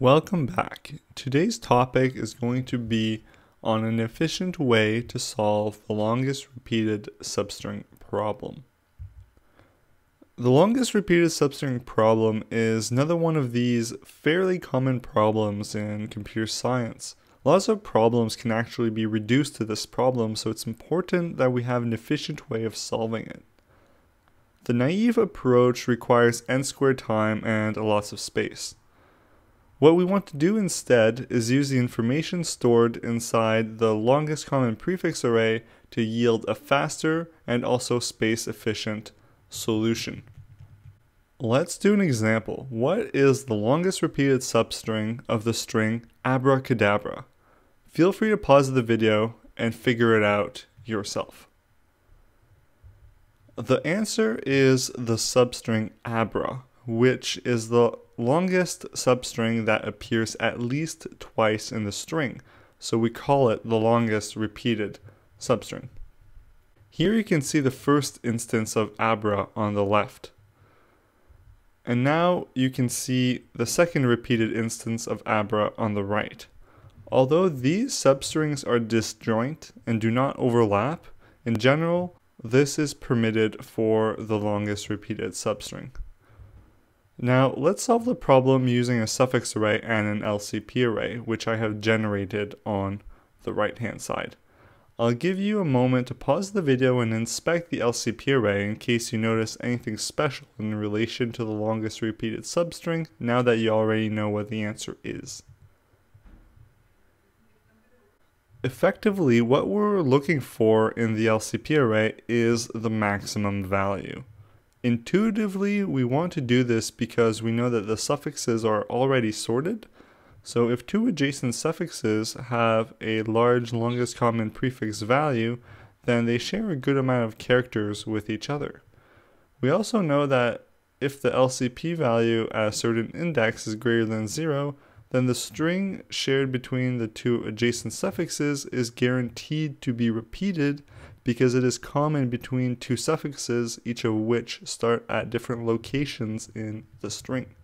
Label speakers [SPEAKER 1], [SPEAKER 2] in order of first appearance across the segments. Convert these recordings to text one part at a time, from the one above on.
[SPEAKER 1] Welcome back. Today's topic is going to be on an efficient way to solve the longest repeated substring problem. The longest repeated substring problem is another one of these fairly common problems in computer science. Lots of problems can actually be reduced to this problem, so it's important that we have an efficient way of solving it. The naive approach requires n squared time and lots of space. What we want to do instead is use the information stored inside the longest common prefix array to yield a faster and also space efficient solution. Let's do an example. What is the longest repeated substring of the string abracadabra? Feel free to pause the video and figure it out yourself. The answer is the substring abra, which is the longest substring that appears at least twice in the string, so we call it the longest repeated substring. Here you can see the first instance of abra on the left. And now you can see the second repeated instance of abra on the right. Although these substrings are disjoint and do not overlap, in general, this is permitted for the longest repeated substring. Now let's solve the problem using a suffix array and an LCP array, which I have generated on the right hand side. I'll give you a moment to pause the video and inspect the LCP array in case you notice anything special in relation to the longest repeated substring now that you already know what the answer is. Effectively, what we're looking for in the LCP array is the maximum value. Intuitively, we want to do this because we know that the suffixes are already sorted. So if two adjacent suffixes have a large longest common prefix value, then they share a good amount of characters with each other. We also know that if the LCP value at a certain index is greater than 0, then the string shared between the two adjacent suffixes is guaranteed to be repeated because it is common between two suffixes, each of which start at different locations in the string.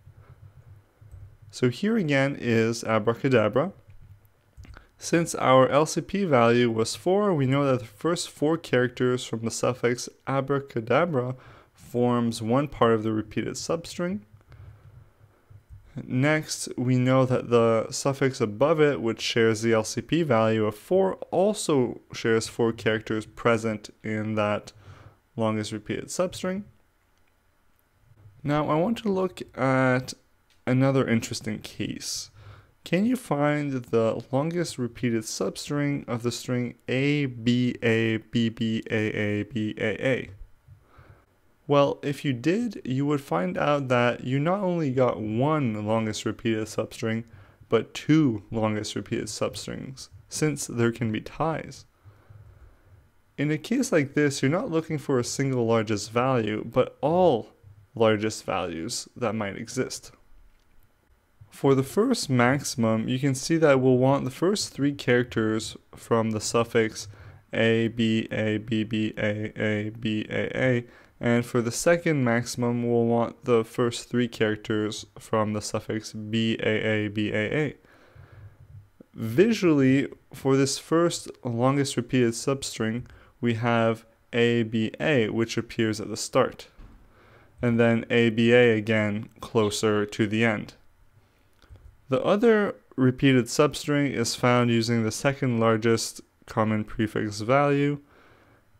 [SPEAKER 1] So here again is abracadabra. Since our LCP value was 4, we know that the first four characters from the suffix abracadabra forms one part of the repeated substring. Next, we know that the suffix above it, which shares the LCP value of 4, also shares 4 characters present in that longest repeated substring. Now, I want to look at another interesting case. Can you find the longest repeated substring of the string A, B, A, B, B, A, A, B, A, A? Well, if you did, you would find out that you not only got one longest repeated substring, but two longest repeated substrings, since there can be ties. In a case like this, you're not looking for a single largest value, but all largest values that might exist. For the first maximum, you can see that we'll want the first three characters from the suffix a, b, a, b, b, a, a, b, a, a, and for the second maximum, we'll want the first three characters from the suffix BAA, BAA. Visually, for this first longest repeated substring, we have ABA, which appears at the start, and then ABA again closer to the end. The other repeated substring is found using the second largest common prefix value,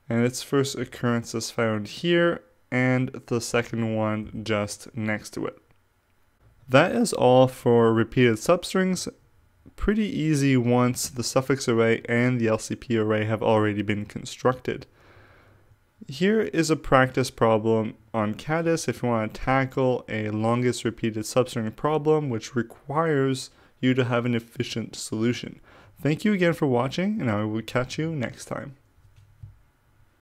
[SPEAKER 1] and its first occurrence is found here and the second one just next to it. That is all for repeated substrings. Pretty easy once the suffix array and the LCP array have already been constructed. Here is a practice problem on Kattis if you want to tackle a longest repeated substring problem which requires you to have an efficient solution. Thank you again for watching and I will catch you next time.